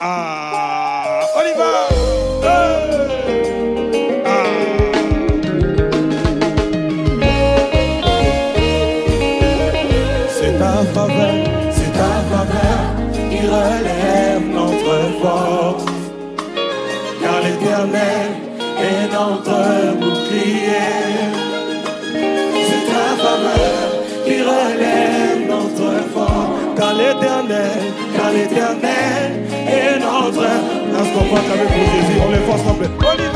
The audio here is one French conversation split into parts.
Ah. avec vous, Jésus. On les force,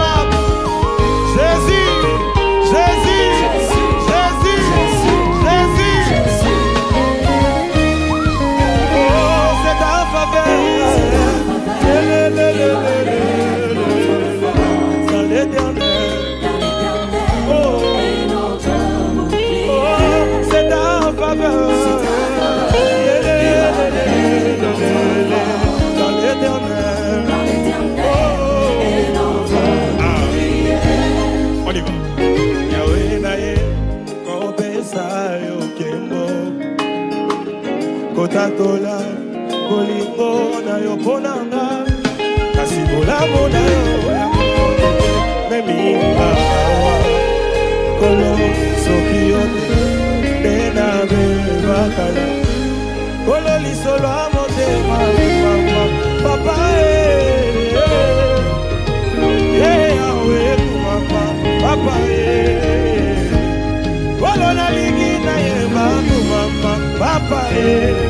kotola bolingo na yo mpona nga kasi bolamu na yo meminga awa. Kolo soki yo te nde nabebakala kolo lisolo ya motema mama papa ye yawe kumama papa ye kolo nalingi nayeba kumama papa ye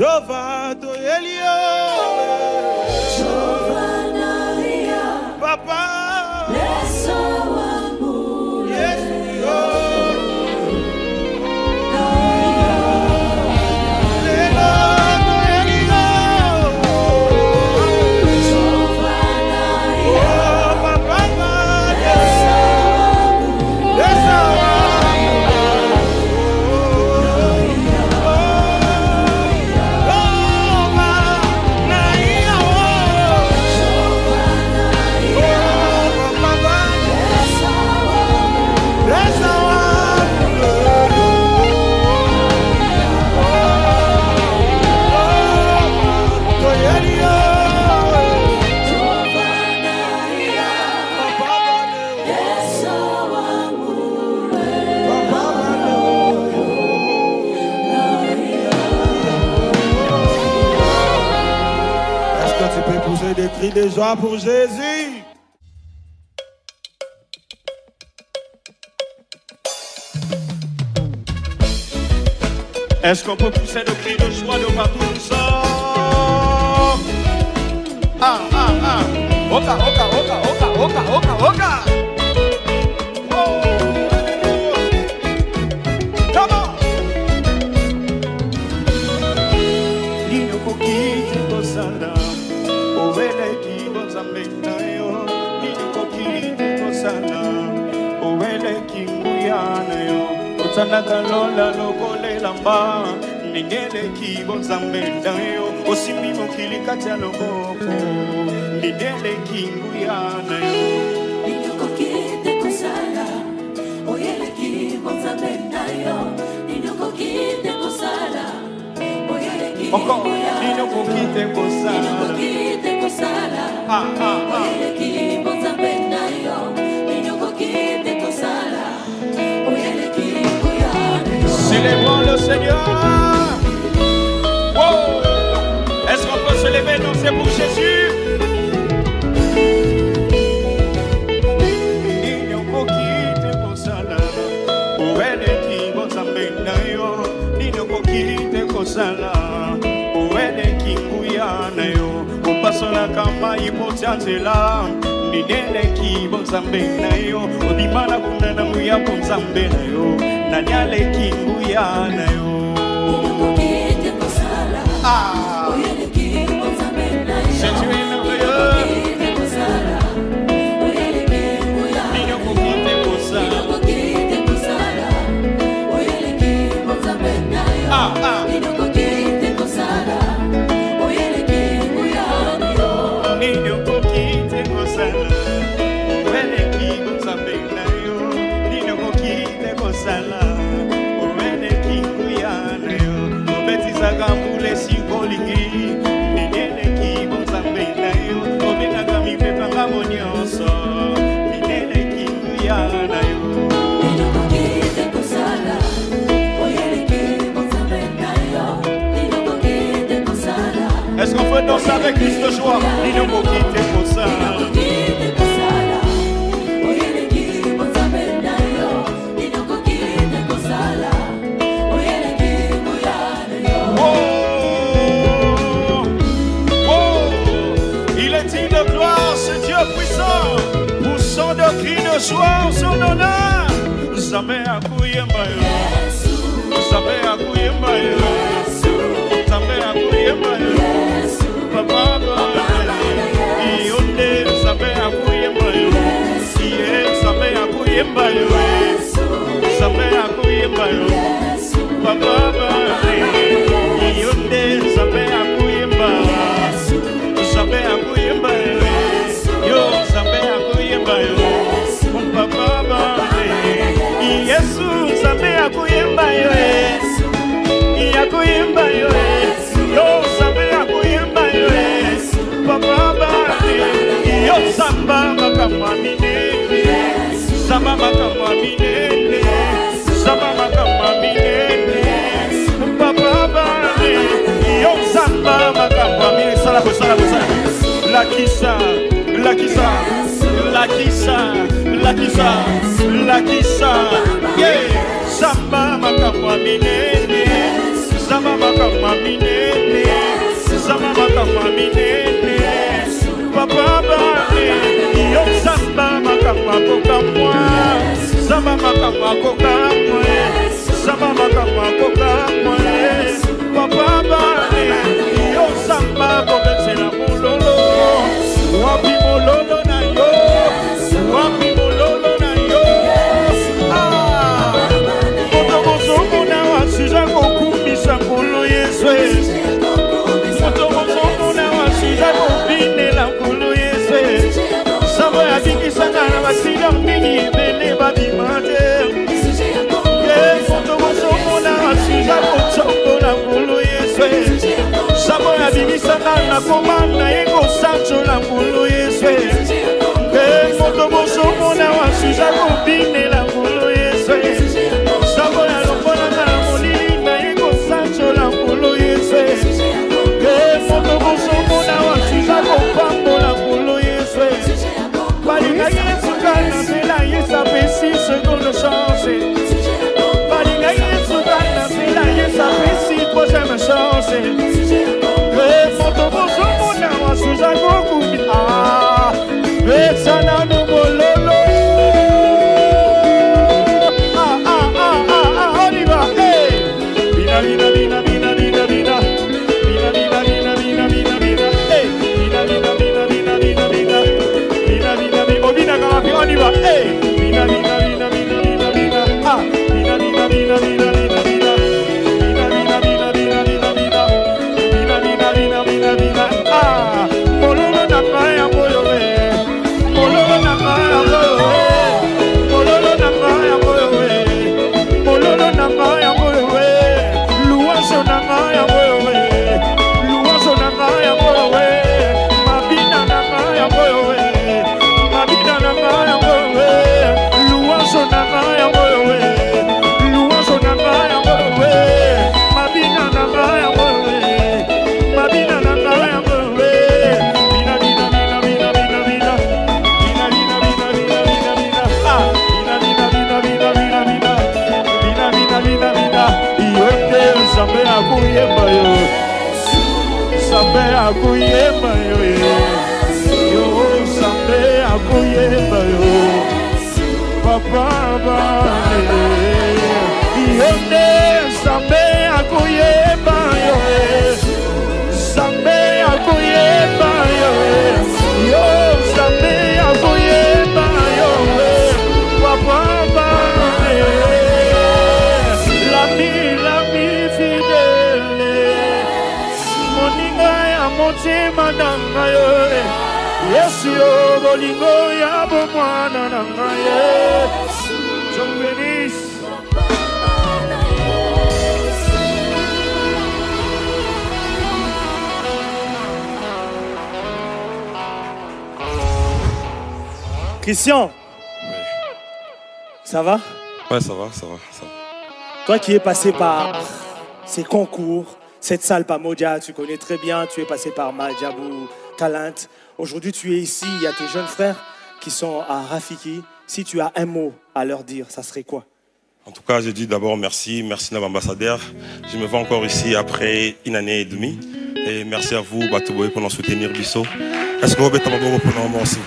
Jeová, Ele. Cris de joie pour Jésus? Est-ce qu'on peut pousser le cri de joie de partout nous sommes? Ah, ah, ah. Oka, oka, oka, oka, oka, oka, oka ozalaka lola lokola elamba ndenge eleki bozambenda yo osimbi mokili kati ya loboko. Ndenge eleki nguya na yo linokoki te kosala oyeleki bozambenda yo linokoki te kosala encore linokoki te kosala. Oyeleki Célébrons le Seigneur. Wow. Est-ce qu'on peut se lever et danser pour Jésus? Na yo. Ninokokite kosala, oweleki nguya na yo. Opasolaka mai potya nzela, nineleki bozambe na yo. Obimana kuna na nguya bonzambe na yo, nani aleki nguya na yo. Ah, Ni no more lakisa lakisa lakisa lakisa lakisa. Yeah. Samba makamwa minene. Samba makamwa minene. Samba makamwa minene papa bane eh, yo nzamba makambo akoka mwa nzamba makambo akoka mwe eh. Yabimisaka na ye kosanzola nkolo yesu. E moto mozomona wasuza kobinela nkolo yesu. Sango ya lokolanga na molili na ye kosanzola nkolo yesu. E moto mozomona wasuza kopambola nkolo yesu. Balingaki esuka na nzela yesu apesi seconde chance. Balingaki esuka na nzela yesu apesi troisième chance yesu yo bolingo ya bomwana. Christian, ça va? Ouais, ça va, ça va, ça va. Toi qui es passé par ces concours, cette salle Pamodia, tu connais très bien, tu es passé par Majabou, Talent. Aujourd'hui, tu es ici, il y a tes jeunes frères qui sont à Rafiki. Si tu as un mot à leur dire, ça serait quoi? En tout cas, je dis d'abord merci, merci à l'ambassadeur. Je me vois encore ici après une année et demie. Et merci à vous, Batouboy, pour nous soutenir, Bissot. Est-ce que vous êtes pour nous aussi?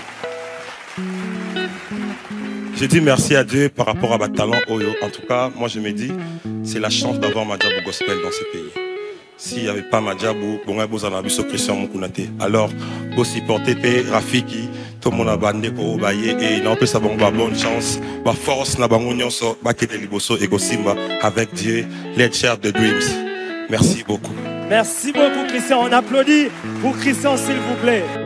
J'ai dit merci à Dieu par rapport à ma talent Oyo. En tout cas, moi je me dis, c'est la chance d'avoir Madjabou Gospel dans ce pays. S'il n'y avait pas Madjabou, bon, vous en avez Christian Mukunate. Alors, vous supportez Rafiki, tout le monde a bandé pour bailler et non plus ça bon bonne chance. Ma force na bango nyonso, ba kete liboso et avec Dieu, let's share the dreams. Merci beaucoup. Merci beaucoup Christian. On applaudit pour Christian s'il vous plaît.